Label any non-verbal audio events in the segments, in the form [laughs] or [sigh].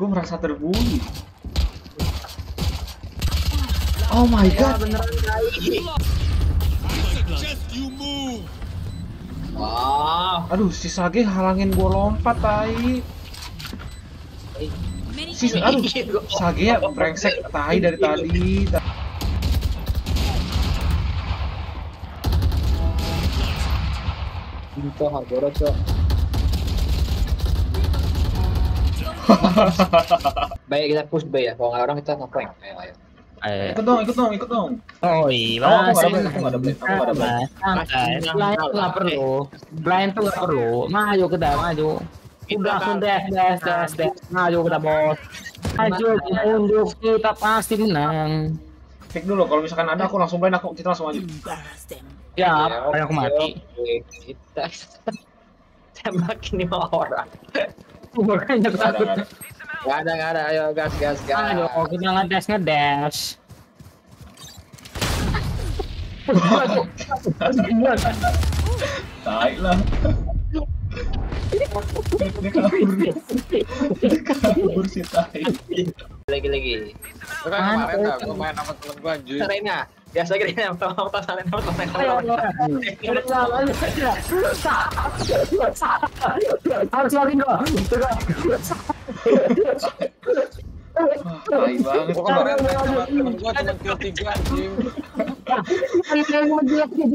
Gue merasa terbully. Oh my god. beneran guys. Wah, Aduh, si Sage halangin gue lompat tai. Si aduh, [laughs] Sage ya brengsek tai dari tadi. Itu Haboro cok. Baik kita push B ya. Kalau nggak orang kita ngeprank. Ayo ayo. Eh, Ikut dong, ikut dong, ikut dong. oh Aku iya, nggak ada blade, aku nggak ada blade, aku nggak ada santai. Blind tuh nggak perlu, blind tuh nggak perlu. Maju kita, maju. Udah langsung dash, dash, dash, dash. Maju kita bos. Maju, mundur, kita pasti menang. Pick dulu, kalau misalkan ada aku langsung blind, aku kita langsung maju. Ya, ayo aku mati. Kita tembak lima orang. Makanya aku takut. Gak ada gak ada. Ayo gas gas gas. Ayo, kita ngedash, ngedash. Tai lah. Dia kabur, dia kabur si tai. Lagi lagi. Lu kan kemarin dah, gua main sama temen gua anjir. Sarena. Biasa gini ya. Tolong tolong Sarena. Tolong Harus lari dong. Wah, tai banget. Gua kemarin sama temen gua cuma kill 3 anjing. Banget. Tai banget lah. Tai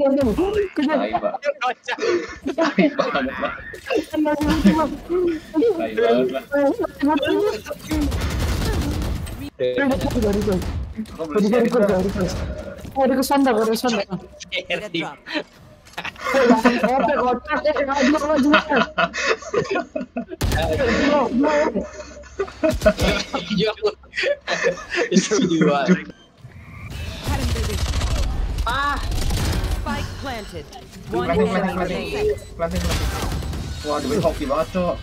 banget. Aku belum siap itu. Ada kesanda, ada kesanda. Kotak, kotak, eh, maju, maju. Itu dua. Spike planted. One enemy planting. remaining. Planting, planting. Wah, dia hoki banget, cok.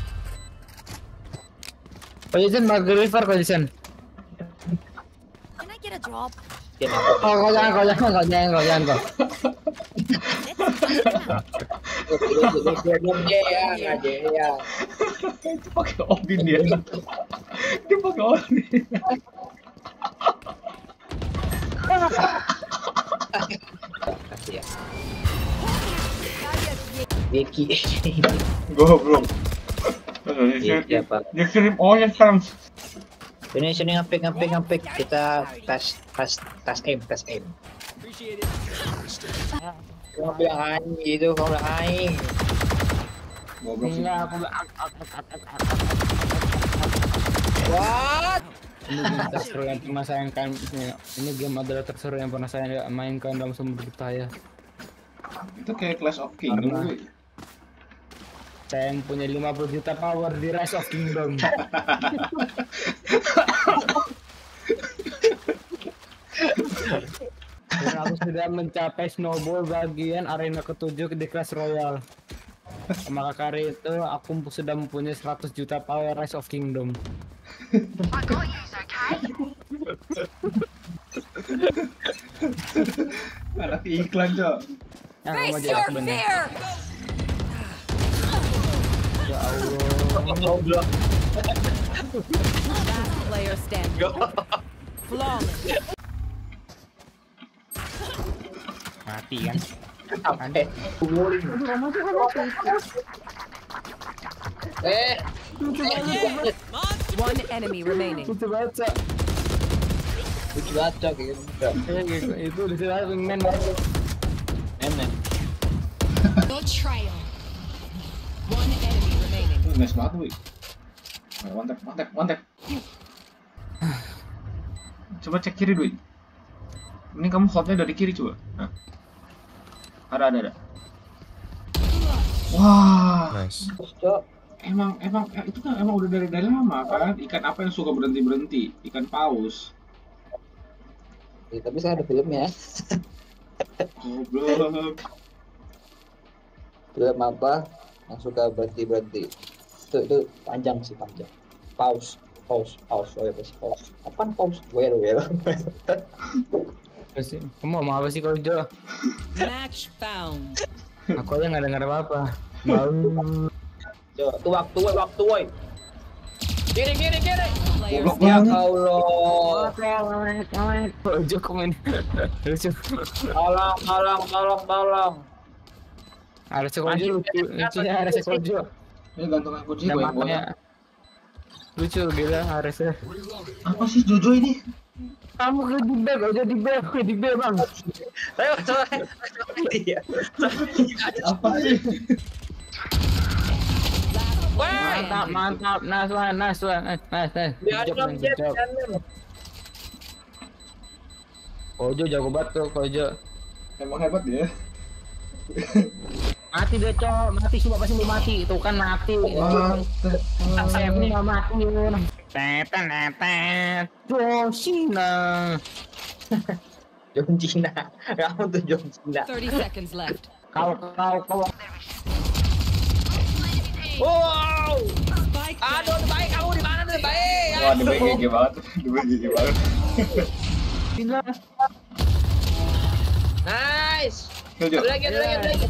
Position, bagi river, position. Can I get a drop? Oh, kau jangan, kau jangan, kau jangan, kau jangan, kau. Ya, ya. Itu pakai Odin dia. Dia pakai Odin. Kasih ya. Yeki. Goblok. Yeki apa? Dia kirim oh ya sekarang. Sini sini ngapik ngapik ngapik. Kita tes tes tes aim tes aim. Kamu bilang aing gitu, kamu bilang aing. Goblok sih. Enggak, aku What? ini game terseru yang pernah saya kan ini, ini game adalah terseru yang pernah saya mainkan dalam seumur hidup saya. Itu kayak Clash of Kingdom Karena-. Saya yang punya 50 juta power di Rise of Kingdom. Dan aku sudah mencapai snowball bagian arena ketujuh di Clash Royale. Maka kali itu aku sudah mempunyai 100 juta power Rise of Kingdom. Anak iklan, cok. Yang kamu Face jadi your aku benar. fear! Ya Allah. Last player standing. Flawless. Mati kan? Sampai. Eh, One enemy remaining. Baca. lucu baca gitu. No. One enemy remaining. Nice banget, wih. Coba cek kiri, Dwi. Ini kamu hotnya dari kiri, coba. Nah. Ada, ada, ada. Wah, Nice. Emang, emang, eh, itu kan emang udah dari dari lama kan? Ikan apa yang suka berhenti berhenti? Ikan paus. Ya, tapi saya ada filmnya. Goblok. Film apa yang suka berhenti berhenti? Itu itu panjang sih panjang. Pause, pause, pause. Oh ya pause, pause. Apaan pause? Well, well. [laughs] Apa sih? Kamu mau apa sih kalau Jo? Match found. Aku aja nggak dengar apa-apa. Mau. Cok, itu waktu, waktu, woy. Kiri kiri kiri. Goblok Ya. Allah. Ojo komen. Lucu. Tolong tolong tolong tolong. Harus kojo lucu. Lucunya harus kojo. Ini gantungan kunci gue yang. Lucu gila harusnya. Apa sih Jojo ini? Kamu ke di bag, ojo di bag, di bag bang. Ayo coba. Iya. Apa sih? Mantap, mantap, nice good job. dalam. Kojo jago banget tuh, Kojo. Emang hebat dia. Mati deh, cok. Mati semua pasti mau mati. Itu kan mati. Saya nggak mati. Tetet, tetet. Josina. John Cina. Kamu tuh John Cina. 30 seconds left. Kau, kau, kau. Wow. Spike Aduh, down. baik kamu di mana tuh, baik? Wah, di BGG banget. Di BGG banget. Gila. Nice. Jojo. Ada lagi, ada lagi, ada lagi.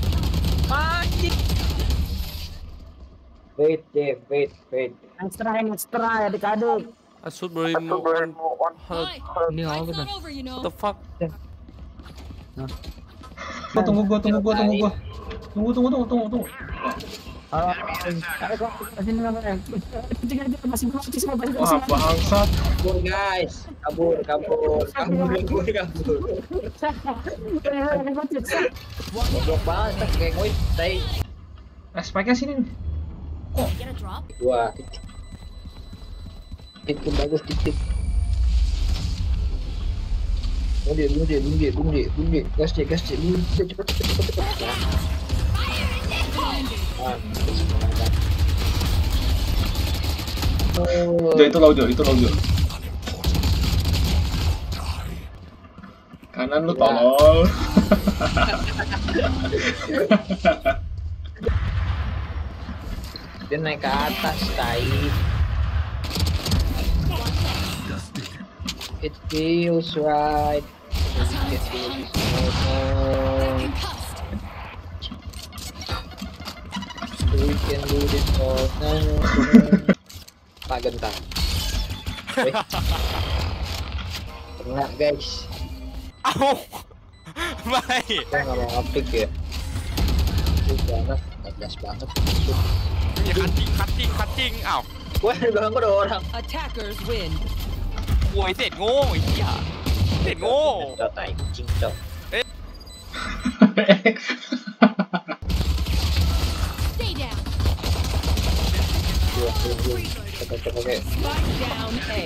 Masih. Wait, Dave, wait, wait. Extra, extra adik-adik. I should bring. Ini nggak apa It's not over, you What the fuck? Gua tunggu gua, tunggu gua, tunggu gua. Tunggu, tunggu, tunggu, tunggu, tunggu. Wah, bangsat. Kabur, guys. Kabur, kabur, kabur, kabur, kabur. Goblok banget, kayak ngoy. Stay. Eh, spike-nya sini nih. Get a drop. Dua. titik. Itu bagus, titik. Dia, bunuh dia, bunuh dia, bunuh dia. Gas dia, gas dia, cepet, cepet, cepet. Ya. Ah? Oh, itu itu low Jo. Kanan lu Ya. tolol. [laughs] It feels right. It feels. We can do this all night. Tak gentang. Eh. Kena guys. Au! Baik. Kita nggak mau ngepick ya. Itu banget, nggak jelas banget. Ya kancing, kancing, kancing. Au. Wah, di belakang gua ada orang. Attackers win. โวยเสร็จโง่ไอ้เหี้ยเสร็จโง่ Cok, tai kucing cok. Stay down. Dua, dua, dua. Cok, cok, oke. Spike down A.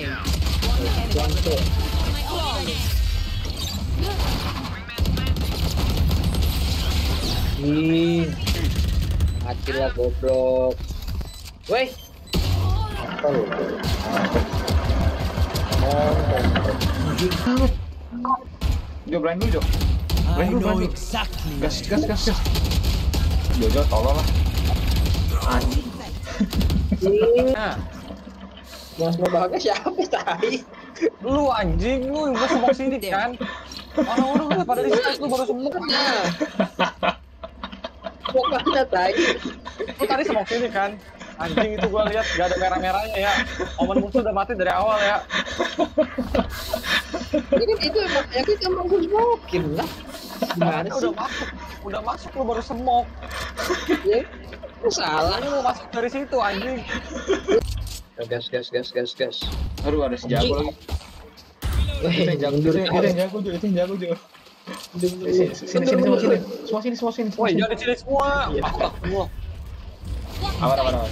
One enemy. Buang tuh. Flawless. Ih. Mati lah goblok. Woi. Lu? Oh, Jo, blind dulu Jo. Blind dulu, blind dulu. Gas, gas, gas, gas. Jojo, tolol lah. Anjing. Yang semua bahagia siapa tai? lu anjing lu gua semok sini kan orang-orang udah pada di situ lu baru semok Pokoknya tai. lu tadi semok sini kan anjing itu gua lihat gak ada merah-merahnya ya omen musuh udah mati dari awal ya Ini itu emang ya kita emang gue smokin lah. Gimana udah sih? masuk udah masuk lu baru semok Ya, lu salah. Lu masuk dari situ anjing Gas, gas, gas, gas, gas. Aduh, ada si jago lagi. Wih, Itu yang jago, mundur itu yang- itu jago itu yang jago Jo. Sini, sini, sini, semua sini. Semua sini, semua sini. woi jangan di sini semua Fuck, semua Aman, aman, aman.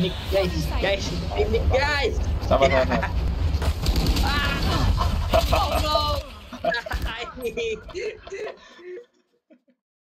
Nick guys, guys, Nick guys. Sabar, sabar. [laughs] Oh no. [laughs]